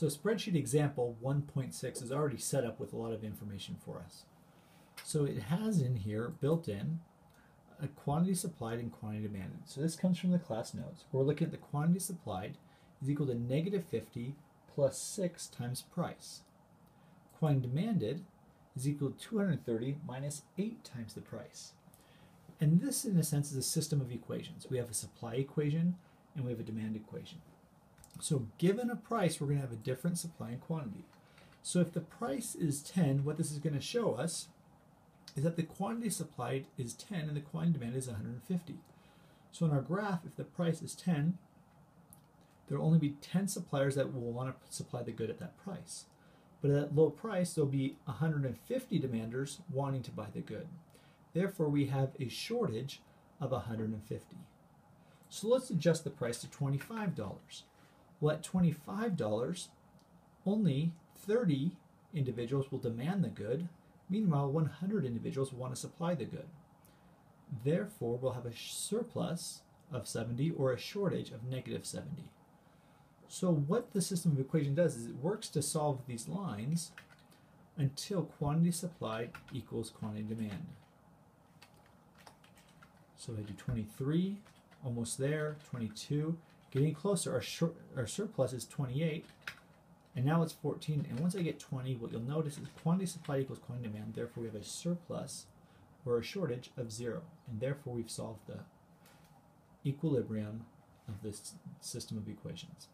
So spreadsheet example 1.6 is already set up with a lot of information for us. So it has in here, built in, a quantity supplied and quantity demanded. So this comes from the class notes. We're looking at the quantity supplied is equal to negative 50 plus 6 times price. Quantity demanded is equal to 230 minus 8 times the price. And this, in a sense, is a system of equations. We have a supply equation and we have a demand equation. So given a price, we're going to have a different supply and quantity. So if the price is 10, what this is going to show us is that the quantity supplied is 10 and the quantity demand is 150. So in our graph, if the price is 10, there will only be 10 suppliers that will want to supply the good at that price. But at that low price, there'll be 150 demanders wanting to buy the good. Therefore, we have a shortage of 150. So let's adjust the price to $25. Well, at $25, only 30 individuals will demand the good. Meanwhile, 100 individuals want to supply the good. Therefore, we'll have a surplus of 70 or a shortage of negative 70. So what the system of equation does is it works to solve these lines until quantity supplied equals quantity demand. So I do 23, almost there, 22, getting closer, our, short, our surplus is 28, and now it's 14, and once I get 20, what you'll notice is quantity supplied equals quantity demand, therefore we have a surplus or a shortage of zero, and therefore we've solved the equilibrium of this system of equations.